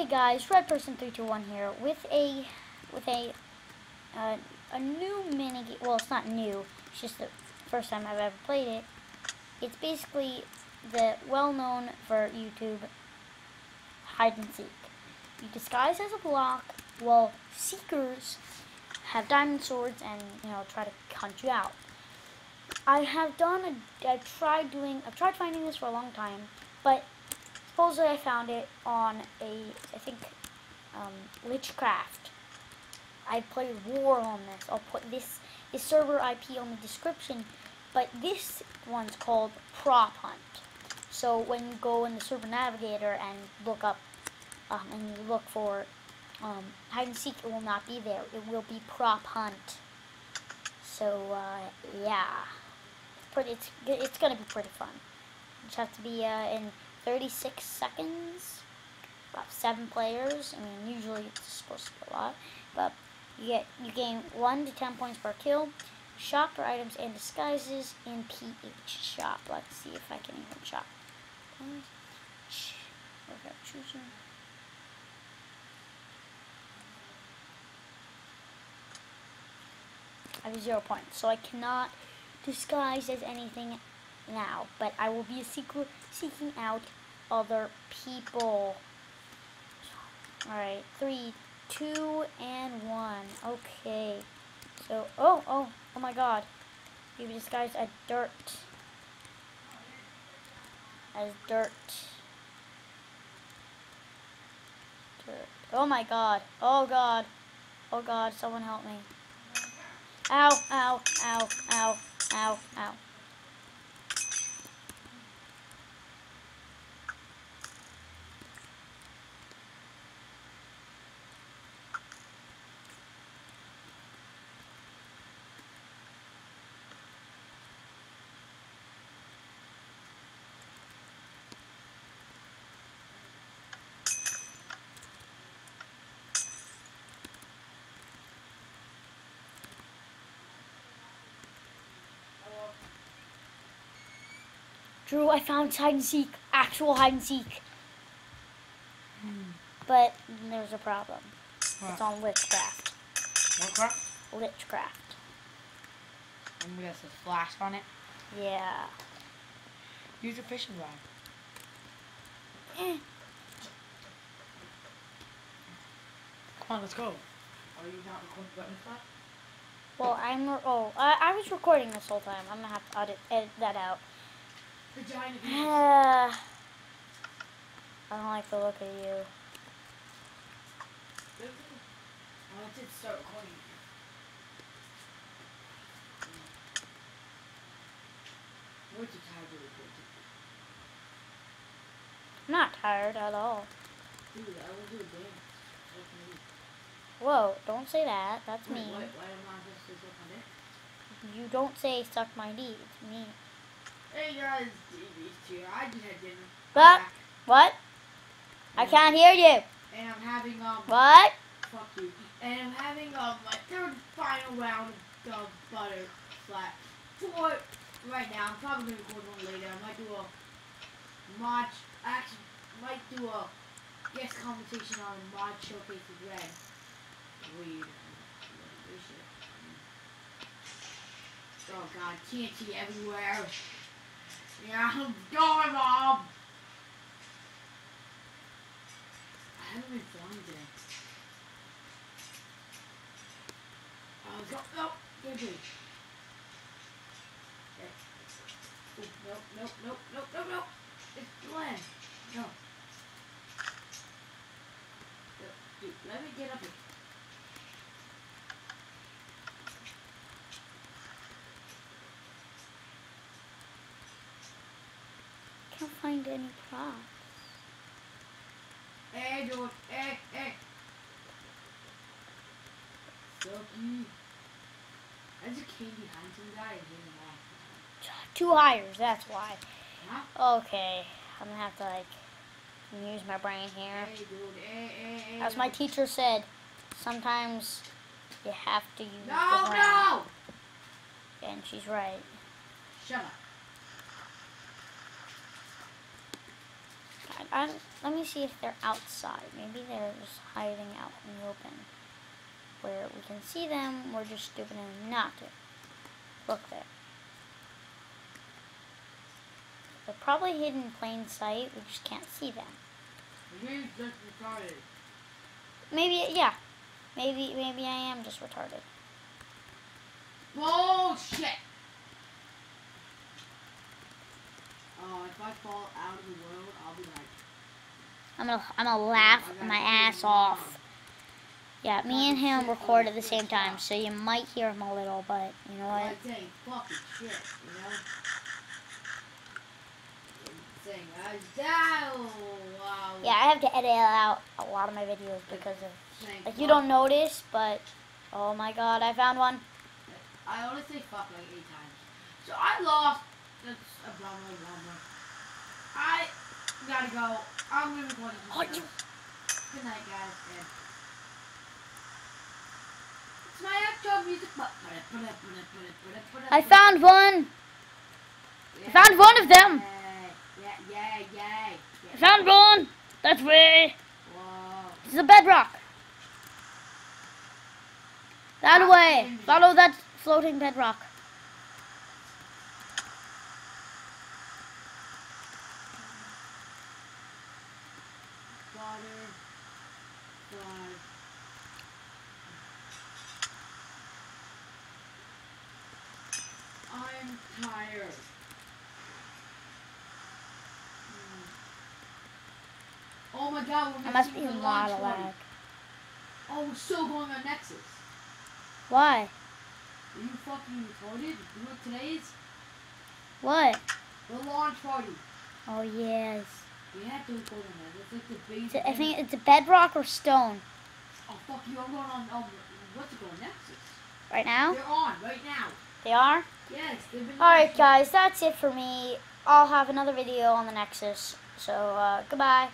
Hey guys, Red Person three two one here with a with a uh, a new mini game. Well, it's not new. It's just the first time I've ever played it. It's basically the well known for YouTube hide and seek. You disguise as a block while seekers have diamond swords and you know try to hunt you out. I have done a, I've tried doing, I've tried finding this for a long time, but supposedly I found it on a, I think, um, Lichcraft. I played War on this. I'll put this, this server IP on the description, but this one's called Prop Hunt. So when you go in the server navigator and look up, um, and you look for um, hide and seek, it will not be there. It will be Prop Hunt. So uh, yeah pretty. It's it's gonna be pretty fun. You just have to be uh, in 36 seconds. About seven players. I mean, usually it's supposed to be a lot, but you get you gain one to 10 points per kill. Shop for items and disguises in PH shop. Let's see if I can even shop. Workout choosing. I have zero points, so I cannot disguise as anything now, but I will be secret seeking out other people. Alright, three, two, and one. Okay. So, oh, oh, oh my god. You disguised as dirt. As dirt. Dirt. Oh my god. Oh god. Oh god, someone help me. Ow, ow, ow, ow. Ow, ow. Drew, I found hide and seek. Actual hide and seek. Hmm. But there's a problem. What? It's on witchcraft. What craft? Lichcraft. And we got some flash on it? Yeah. Use your fishing rod. Eh. Come on, let's go. Are you not recording button flat? Well, I'm. Oh, I, I was recording this whole time. I'm gonna have to edit, edit that out. I don't like the look of you. I did start recording. We're too tired to record. Not tired at all. Dude, I will do a dance. Whoa, don't say that. That's Wait, mean. Why, why am I supposed to suck my dick? You don't say suck my D. It's mean. Guys. I just had dinner. But, what? I can't hear you. And I'm having, um... What? Fuck you. And I'm having, um, my third final round of butter flat. For right now. I'm probably going to record one later. I might do a mod... Actually, might do a guest conversation on mod showcase with Red. Weird. Oh god, TNT everywhere. Yeah, I'm going, Mom. I haven't been flying today. Uh, oh, go, no. Oh, no, no, no, no, no, no. It's Glenn. No. Let me get up here. Can't find any props. Hey, dude. Hey, hey. Silky. That's a candy hunting guy Two hires, that's why. Huh? Okay, I'm gonna have to like use my brain here. Hey. Hey, hey, hey, As my teacher said, sometimes you have to use no, the brain. No, And she's right. Shut up. I, let me see if they're outside. Maybe they're just hiding out in the open. Where we can see them, we're just stupid enough not to. Look there. They're probably hidden in plain sight, we just can't see them. The just retarded. Maybe, yeah. Maybe, maybe I am just retarded. Bullshit! Oh, if I fall out of the world, I'll be like, I'm gonna, I'm gonna laugh my ass off. Yeah, me and him record at the same time, so you might hear him a little, but you know what? like saying fucking shit, you know? Saying, wow. Yeah, I have to edit out a lot of my videos because of, like, you don't notice, but, oh my god, I found one. I only say fuck like eight times. So I lost. That's a blah blah blah blah. I gotta go. I'm gonna go to Oh, you- Good night, guys. And it's my actual music. but- I found one. I found one of them. Yeah, yeah, yeah, yeah. I found one. That's way. Whoa. This is a bedrock. That way. Follow that floating bedrock. I'm tired. Hmm. Oh my god, we're That must be a the lot of lag. Oh, we're still going on Nexus. Why? Are you fucking retarded? You know what today is? What? The launch party. Oh yes. We have to go on that. It's like the base. It's a- I think it's a bedrock or stone. Oh fuck you! I'm going on. Um, what's it called? Nexus. Right now? They're on right now. They are? Yes, been. Alright guys, that's it for me. I'll have another video on the Nexus. So, uh, goodbye.